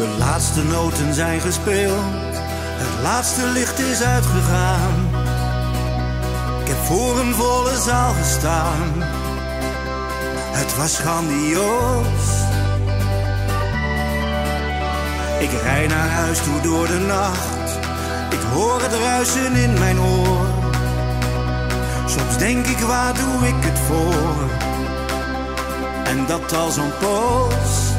De laatste noten zijn gespeeld, het laatste licht is uitgegaan. Ik heb voor een volle zaal gestaan, het was grandioos. Ik rij naar huis toe door de nacht, ik hoor het ruisen in mijn oor. Soms denk ik, waar doe ik het voor? En dat al zo'n poos.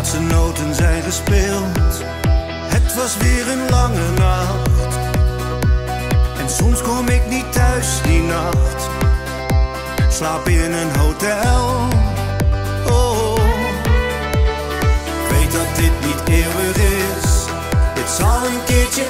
Laatste noten zijn gespeeld. Het was weer een lange nacht. En soms kom ik niet thuis die nacht. Slaap in een hotel. Oh, ik weet dat dit niet eeuwig is. Dit zal een keertje